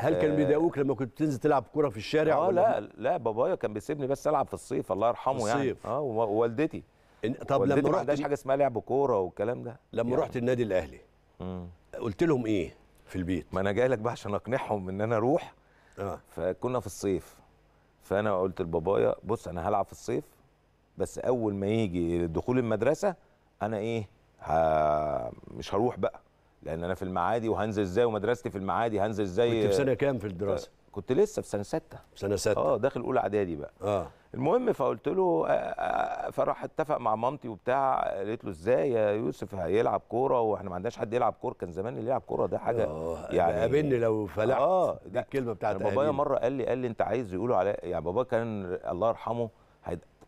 هل كان آه، بيضايقوك لما كنت تنزل تلعب كورة في الشارع آه لا لا؟ بابايا كان بيسيبني بس ألعب في الصيف الله يرحمه يعني. الصيف. آه ووالدتي. إن- طب لما ما رحت عندهاش حاجة اسمها لعب كورة والكلام ده. لما يعني. رحت النادي الأهلي مم. قلت لهم إيه في البيت؟ ما أنا جاي لك بقى عشان أقنعهم إن أنا أروح. آه. فكنا في الصيف. فأنا قلت لبابايا بص أنا هلعب في الصيف بس أول ما يجي دخول المدرسة أنا إيه مش هروح بقى. لأن أنا في المعادي وهنزل إزاي ومدرستي في المعادي هنزل إزاي كنت في سنة كام في الدراسة؟ كنت لسه في سنة ستة. سنة ستة. آه داخل أولى إعدادي بقى. آه. المهم فقلت له آه، آه، فراح اتفق مع مامتي وبتاع قالت له إزاي يا يوسف هيلعب كورة وإحنا ما عندناش حد يلعب كورة كان زمان اللي يلعب كورة ده حاجة آه يعني قابلني لو فلحت. آه دي الكلمة بتاعت بابايا. مرة قال لي قال لي أنت عايز يقولوا على يعني بابا كان الله يرحمه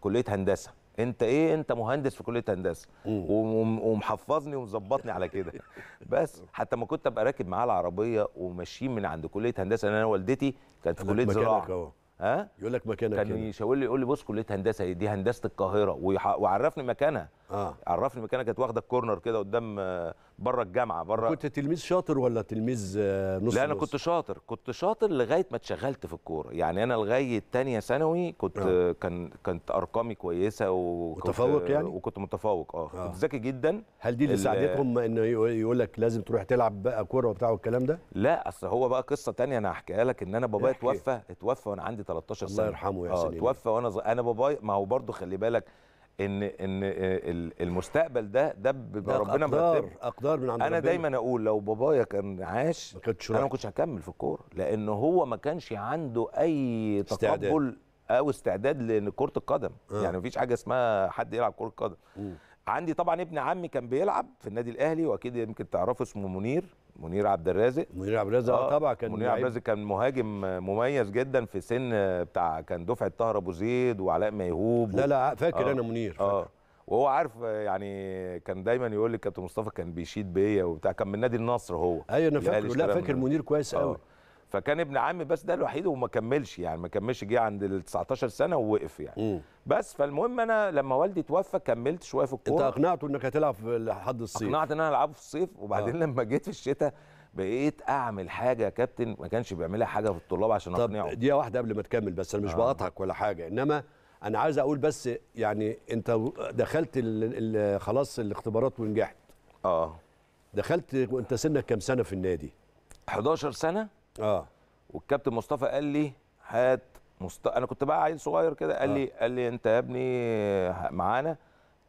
كلية هندسة. انت إيه؟ انت مهندس في كلية هندسة. ومحفظني ومظبطني على كده. بس حتى ما كنت ابقى راكب معاه العربية وماشيين من عند كلية هندسة أنا والدتي كانت في كلية زراعة. ها؟ يقول لك مكانك كان يشاور لي يقول لي بص كلية هندسة دي هندسة القاهرة. وعرفني مكانها. آه عرفني مكانها كانت واخدة الكورنر كده قدام آه، بره الجامعة بره كنت تلميذ شاطر ولا تلميذ آه، نص لا أنا نص؟ كنت شاطر كنت شاطر لغاية ما اتشغلت في الكورة يعني أنا لغاية تانية ثانوي كنت آه. آه. كان كانت أرقامي كويسة وكنت متفوق يعني؟ وكنت متفوق آه, آه. كنت ذكي جدا هل دي اللي ال- ساعدتهم انه يقول لك لازم تروح تلعب بقى كورة وبتاع والكلام ده لا أصل هو بقى قصة تانية أنا هحكيها لك إن أنا بابايا. اتوفى اتوفى وأنا عندي 13 الله سنة يرحمه يا آه سليم. اتوفى وأنا ز... أنا بابايا ما هو برضو خلي بالك إن إن ال- المستقبل ده ده بيبقى ربنا مرتبه أقدار من عند أنا ربنا. دايما أقول لو بابايا كان عاش ما كنتش أنا ما. كنتش هكمل في الكورة لأن هو ما كانش عنده أي استعداد. تقبل أو استعداد لكره القدم آه. يعني مفيش حاجة اسمها حد يلعب كرة قدم. عندي طبعا ابن عمي كان بيلعب في النادي الأهلي وأكيد يمكن تعرفه اسمه منير منير عبد الرازق منير عبد الرازق آه طبعا كان منير عبد. الرازق كان مهاجم مميز جدا في سن بتاع كان دفعة طاهر أبو زيد وعلاء ميهوب لا لا فاكر آه. أنا منير آه فاكر. وهو عارف آه، يعني كان دايما يقول لي كابتن مصطفى كان بيشيد بيا وبتاع كان من نادي النصر هو أيوه أنا فاكره لا فاكر. منير كويس قوي آه فكان ابن عمي بس ده الوحيد وما كملش يعني ما كملش جه عند ال 19 سنة ووقف يعني. مم. بس فالمهم أنا لما والدي توفى كملت شوية في أنت الكوره أقنعته إنك هتلعب لحد الصيف. أقنعت إن أنا ألعبه في الصيف وبعدين آه. لما جيت في الشتاء بقيت أعمل حاجة يا كابتن ما كانش بيعملها حاجة في الطلاب عشان طب أقنعه. دقيقة واحدة قبل ما تكمل بس أنا مش آه. بقاطعك ولا حاجة. إنما أنا عايز أقول بس يعني أنت دخلت ال ال خلاص الاختبارات ونجحت. آه. دخلت وأنت سنك كام سنة في النادي؟ 11 سنة؟ آه. والكابتن مصطفى قال لي هات مست... أنا كنت بقى عيل صغير كده قال آه. لي قال لي أنت يا ابني معانا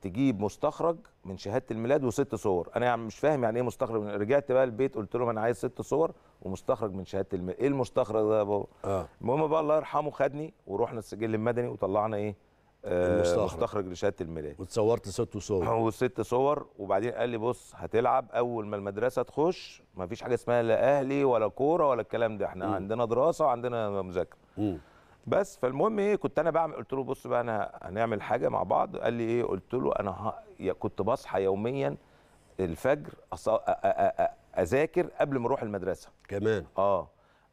تجيب مستخرج من شهادة الميلاد وست صور. أنا يعني مش فاهم يعني إيه مستخرج من... رجعت بقى البيت قلت لهم أنا عايز ست صور ومستخرج من شهادة الميلاد إيه المستخرج ده يا بابا؟ آه. المهم بقى الله يرحمه خدني ورحنا السجل المدني وطلعنا إيه المستخرج. مستخرج لشهادة الميلاد. وتصورت ست صور. وست صور وبعدين قال لي بص هتلعب أول ما المدرسة تخش مفيش حاجة اسمها لا أهلي ولا كورة ولا الكلام ده. إحنا مم. عندنا دراسة وعندنا مذاكرة. بس فالمهم إيه كنت أنا بعمل قلت له بص بقى أنا هنعمل حاجة مع بعض. قال لي إيه قلت له أنا ه... كنت بصحى يوميا الفجر أص... أ... أ... أ... أ- أذاكر قبل ما أروح المدرسة. كمان. آه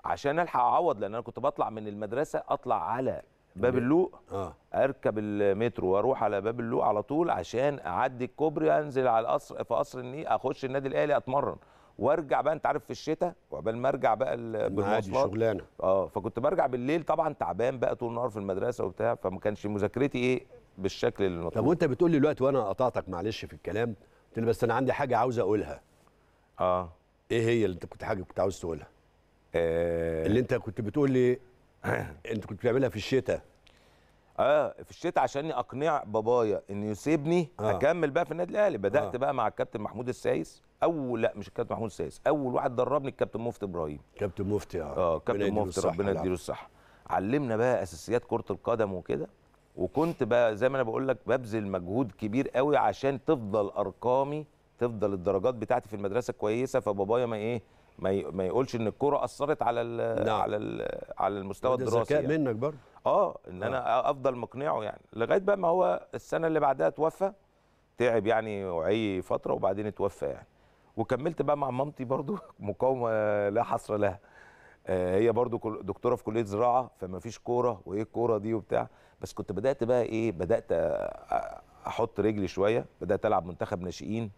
عشان ألحق أعوض لأن أنا كنت بطلع من المدرسة أطلع على باب اللوق. آه. أركب المترو وأروح على باب اللوق على طول عشان أعدي الكوبري انزل على القصر في قصر النيل أخش النادي الأهلي أتمرن. وأرجع بقى أنت عارف في الشتاء وعقبال ما أرجع بقى بالمواصلات. شغلانة. آه فكنت برجع بالليل طبعا تعبان بقى طول النهار في المدرسة وبتاع فما كانش مذاكرتي إيه بالشكل طب المطلوب وأنت بتقول لي دلوقتي وأنا قطعتك معلش في الكلام قلت لي بس أنا عندي حاجة عاوز أقولها. آه, إيه هي اللي أنت كنت حاجة كنت عاوز تقولها؟ آه. اللي أنت كنت بتقول لي انت كنت بتعملها في الشتاء. آه في الشتاء عشان أقنع بابايا انه يسيبني آه. أكمل بقى في النادي الأهلي. بدأت آه. بقى مع الكابتن محمود السايس. أول لأ مش الكابتن محمود السايس أول واحد دربني الكابتن مفتي إبراهيم. كابتن مفتي آه. ربنا كابتن مفتي ربنا. يديله الصحة. علمنا بقى أساسيات كرة القدم وكده. وكنت بقى زي ما أنا بقول لك ببذل مجهود كبير قوي عشان تفضل أرقامي تفضل الدرجات بتاعتي في المدرسة كويسة. فبابايا ما إيه ما, يقولش إن الكره أثرت على ال... نعم. على ال... على المستوى ده الدراسي ذكاء يعني. منك برضه. آه إن أنا أفضل مقنعه يعني. لغاية بقى ما هو السنة اللي بعدها توفى تعب يعني وعي فترة وبعدين توفى يعني. وكملت بقى مع مامتي برضو مقاومة لا حصر لها. آه، هي برضو دكتورة في كلية زراعة فما فيش كورة وإيه الكورة دي وبتاع. بس كنت بدأت بقى إيه بدأت أحط رجلي شوية بدأت ألعب منتخب ناشئين.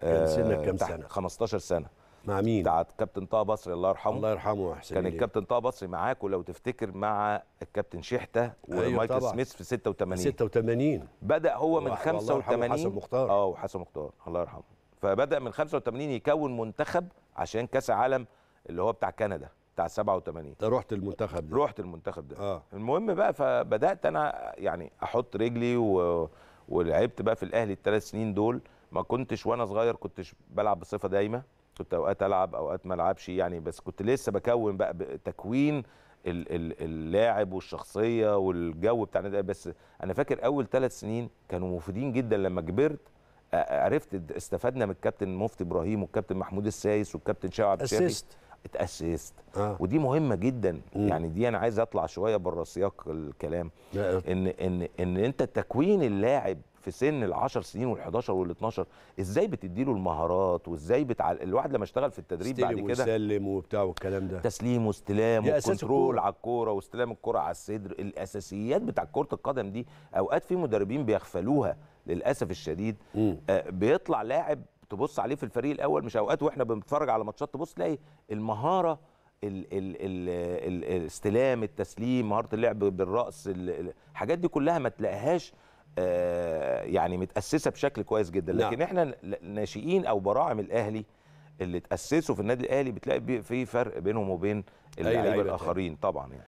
كان سنك كام تحت سنة؟ 15 سنة. مع مين؟ بتاعت كابتن طه بصري الله يرحمه. الله يرحمه ويحسن كان. الكابتن طه بصري معاك ولو تفتكر مع الكابتن شحتة أيوة ومايكل طبعا. سميث في 86 86 بدأ هو من والله يرحمه 85 حسن مختار. آه وحسن مختار الله يرحمه. فبدأ من 85 يكون منتخب عشان كأس عالم اللي هو بتاع كندا بتاع 87 انت رحت المنتخب ده. رحت المنتخب ده. آه. المهم بقى فبدأت أنا يعني أحط رجلي و... ولعبت بقى في الأهلي الثلاث سنين دول. ما كنتش وأنا صغير كنتش بلعب بصفة دايمة. كنت أوقات ألعب أوقات ما ألعبش يعني بس كنت لسه بكون بقى تكوين ال- ال- اللاعب والشخصية والجو بتاع النادي. بس أنا فاكر أول ثلاث سنين كانوا مفيدين جدا. لما كبرت آه، عرفت استفدنا من الكابتن مفتي إبراهيم والكابتن محمود السايس والكابتن شاو عبد الشافي. أسست اتأسست. آه. ودي مهمة جدا. مم. يعني دي أنا عايز أطلع شوية بره سياق الكلام. لا، ان ان إن أنت تكوين اللاعب في سن ال10 سنين وال11 وال12 إزاي بتديله المهارات وإزاي بتع... الواحد لما اشتغل في التدريب بعد كده ويسلم وبتاع والكلام ده تسليم واستلام وكنترول. على الكورة واستلام الكورة على الصدر الأساسيات بتاع كرة القدم دي أوقات في مدربين بيغفلوها للأسف الشديد. آه، بيطلع لاعب تبص عليه في الفريق الأول مش أوقات وإحنا بنتفرج على ماتشات تبص تلاقي المهارة ال ال ال ال الاستلام التسليم مهارة اللعب بالرأس ال- ال- الحاجات دي كلها ما تلاقيهاش يعني متأسسة بشكل كويس جدا. نعم. لكن إحنا ل- ناشئين أو براعم الأهلي اللي تاسسوا في النادي الأهلي بتلاقي في فرق بينهم وبين اللعيبة الآخرين طبعا يعني.